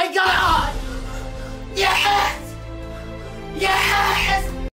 my god! Yes! Yes!